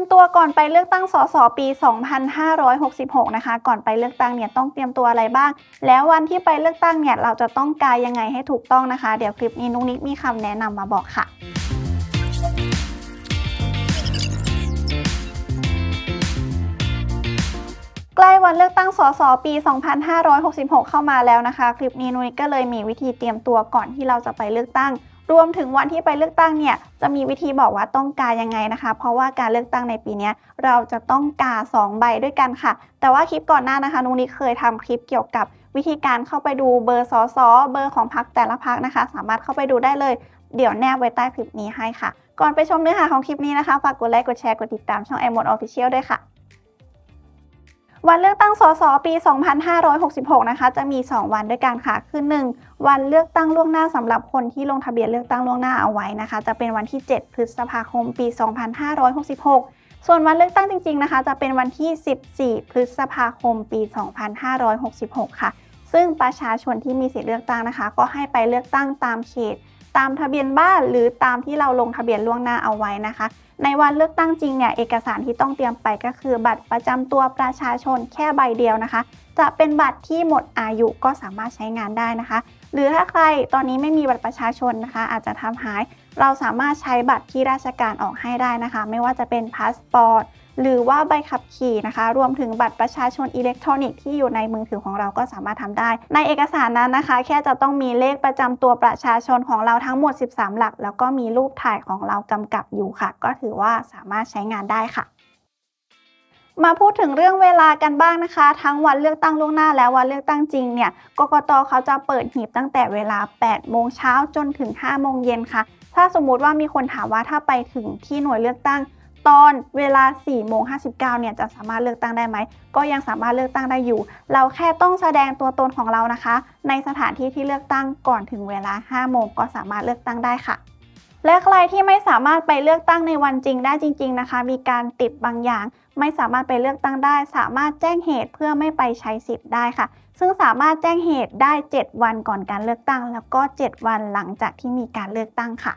รียมตัวก่อนไปเลือกตั้งสสปี 2566 นะคะ ก่อนไปเลือกตั้งเนี่ยต้องเตรียมตัวอะไรบ้าง แล้ววันที่ไปเลือกตั้งเนี่ยเราจะต้องกายยังไงให้ถูกต้องนะคะ เดี๋ยวคลิปนี้นุ้งนิกมีคำแนะนำมาบอกค่ะใกล้วันเลือกตั้งสสปี 2566 เข้ามาแล้วนะคะ คลิปนี้นุ้ยก็เลยมีวิธีเตรียมตัวก่อนที่เราจะไปเลือกตั้ง รวมถึงวันที่ไปเลือกตั้งเนี่ยจะมีวิธีบอกว่าต้องกายังไงนะคะ เพราะว่าการเลือกตั้งในปีนี้เราจะต้องกา 2 ใบด้วยกันค่ะ แต่ว่าคลิปก่อนหน้านะคะนุ้งนี้เคยทำคลิปเกี่ยวกับวิธีการเข้าไปดูเบอร์สอสอเบอร์ของพรรคแต่ละพรรคนะคะ สามารถเข้าไปดูได้เลย เดี๋ยวแนบไว้ใต้คลิปนี้ให้ค่ะ ก่อนไปชมเนื้อหาของคลิปนี้นะคะฝากกดไลค์กดแชร์กดติดตามช่อง i m o d Official ด้วยค่ะ วันเลือกตั้งสสปี 2566 นะคะ จะมี 2 วันด้วยกันค่ะ คือ 1 วันเลือกตั้งล่วงหน้าสำหรับคนที่ลงทะเบียนเลือกตั้งล่วงหน้าเอาไว้นะคะ จะเป็นวันที่ 7 พฤษภาคม ปี 2566 ส่วนวันเลือกตั้งจริง ๆ นะคะ จะเป็นวันที่ 14 พฤษภาคม ปี 2566 ค่ะ ซึ่งประชาชนที่มีสิทธิเลือกตั้งนะคะ ก็ให้ไปเลือกตั้งตามเขต ตามทะเบียนบ้านหรือตามที่เราลงทะเบียนล่วงหน้าเอาไว้นะคะ ในวันเลือกตั้งจริงเนี่ยเอกสารที่ต้องเตรียมไปก็คือ บัตรประจำตัวประชาชนแค่ใบเดียวนะคะ จะเป็นบัตรที่หมดอายุก็สามารถใช้งานได้นะคะ หรือถ้าใครตอนนี้ไม่มีบัตรประชาชนนะคะ อาจจะทำหาย เราสามารถใช้บัตรที่ราชการออกให้ได้นะคะ ไม่ว่าจะเป็นพาสปอร์ต หรือว่าใบขับขี่นะคะ รวมถึงบัตรประชาชนอิเล็กทรอนิกส์ที่อยู่ในมือถือของเราก็สามารถทำได้ ในเอกสารนั้นนะคะ แค่จะต้องมีเลขประจำตัวประชาชนของเราทั้งหมด 13 หลัก แล้วก็มีรูปถ่ายของเรากำกับอยู่ค่ะ ก็ถือว่าสามารถใช้งานได้ค่ะมาพูดถึงเรื่องเวลากันบ้างนะคะ ทั้งวันเลือกตั้งล่วงหน้าและวันเลือกตั้งจริงเนี่ยกกตเขาจะเปิดหีบตั้งแต่เวลา 8 โมงเช้าจนถึง 5 โมงเย็นค่ะ ถ้าสมมุติว่ามีคนถามว่าถ้าไปถึงที่หน่วยเลือกตั้ง ตอนเวลา4โมง59เนี่ยจะสามารถเลือกตั้งได้ไหม ก็ยังสามารถเลือกตั้งได้อยู่ เราแค่ต้องแสดงตัวตนของเรานะคะ ในสถานที่ที่เลือกตั้งก่อนถึงเวลา5โมงก็สามารถเลือกตั้งได้ค่ะ และใครที่ไม่สามารถไปเลือกตั้งในวันจริงได้จริง ๆนะคะ มีการติดบางอย่าง ไม่สามารถไปเลือกตั้งได้ สามารถแจ้งเหตุเพื่อไม่ไปใช้สิทธิ์ได้ค่ะ ซึ่งสามารถแจ้งเหตุได้ 7 วันก่อนการเลือกตั้ง แล้วก็ 7 วันหลังจากที่มีการเลือกตั้งค่ะ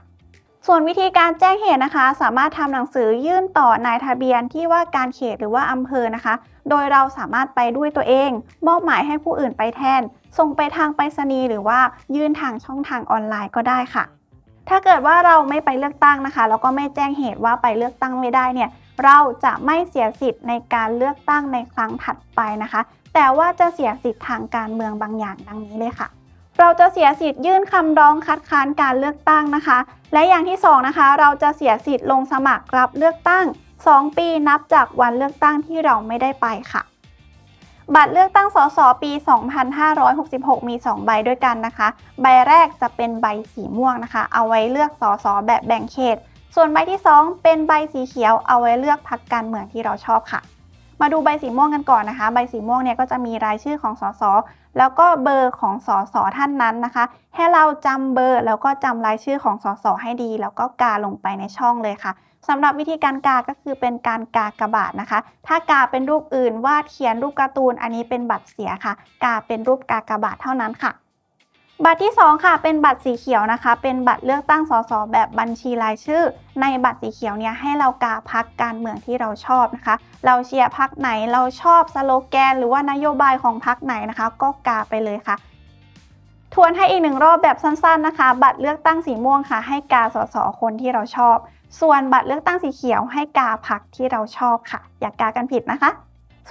ส่วนวิธีการแจ้งเหตุนะคะ สามารถทำหนังสือยื่นต่อนายทะเบียนที่ว่าการเขตหรือว่าอำเภอนะคะ โดยเราสามารถไปด้วยตัวเอง มอบหมายให้ผู้อื่นไปแทน ส่งไปทางไปรษณีย์หรือว่ายื่นทางช่องทางออนไลน์ก็ได้ค่ะ ถ้าเกิดว่าเราไม่ไปเลือกตั้งนะคะแล้วก็ไม่แจ้งเหตุว่าไปเลือกตั้งไม่ได้เนี่ยเราจะไม่เสียสิทธิ์ในการเลือกตั้งในครั้งถัดไปนะคะ แต่ว่าจะเสียสิทธิ์ทางการเมืองบางอย่างดังนี้เลยค่ะ เราจะเสียสิทธิ์ยื่นคำร้องคัดค้านการเลือกตั้งนะคะ และอย่างที่2นะคะเราจะเสียสิทธิ์ลงสมัครรับเลือกตั้ง 2 ปีนับจากวันเลือกตั้งที่เราไม่ได้ไปค่ะ บัตรเลือกตั้งสสปี 2566 มี 2 ใบด้วยกันนะคะ ใบแรกจะเป็นใบสีม่วงนะคะ เอาไว้เลือกสสแบบแบ่งเขต ส่วนใบที่ 2 เป็นใบสีเขียวเอาไว้เลือกพรรคการเมืองที่เราชอบค่ะ มาดูใบสีม่วงกันก่อนนะคะ ใบสีม่วงเนี่ยก็จะมีรายชื่อของสสแล้วก็เบอร์ของสสท่านนั้นนะคะ ให้เราจำเบอร์แล้วก็จำรายชื่อของสสให้ดี แล้วก็กาลงไปในช่องเลยค่ะสำหรับวิธีการกา ก็คือเป็นการกากระบาดนะคะ ถ้ากาเป็นรูปอื่นวาดเขียนรูปการ์ตูนอันนี้เป็นบัตรเสียค่ะ กาเป็นรูปกากระบาดเท่านั้นค่ะ บัตรที่ 2 ค่ะเป็นบัตรสีเขียวนะคะ เป็นบัตรเลือกตั้งสสแบบบัญชีรายชื่อ ในบัตรสีเขียวเนี่ยให้เรากาพักการเมืองที่เราชอบนะคะ เราเชียร์พักไหนเราชอบสโลแกน หรือว่านโยบายของพักไหนนะคะ ก็กาไปเลยค่ะทวนให้อีกหนึ่งรอบแบบสั้นๆนะคะ บัตรเลือกตั้งสีม่วงค่ะ ให้กาสสคนที่เราชอบ ส่วนบัตรเลือกตั้งสีเขียวให้กาพักที่เราชอบค่ะ อย่ากกากันผิดนะคะ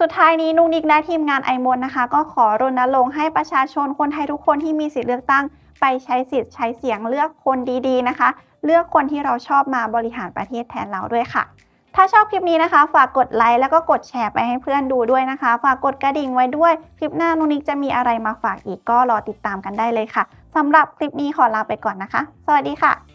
สุดท้ายนี้นุกนิกและทีมงานไอมนนะคะ ก็ขอรณรงค์ให้ประชาชนคนไทยทุกคนที่มีสิทธิเลือกตั้ง ไปใช้สิทธิ์ใช้เสียงเลือกคนดีๆนะคะ เลือกคนที่เราชอบมาบริหารประเทศแทนเราด้วยค่ะ ถ้าชอบคลิปนี้นะคะ ฝากกดไลค์แล้วก็กดแชร์ไปให้เพื่อนดูด้วยนะคะ ฝากกดกระดิ่งไว้ด้วยคลิปหน้านุนิกจะมีอะไรมาฝากอีกก็รอติดตามกันได้เลยค่ะสำหรับคลิปนี้ขอลาไปก่อนนะคะ สวัสดีค่ะ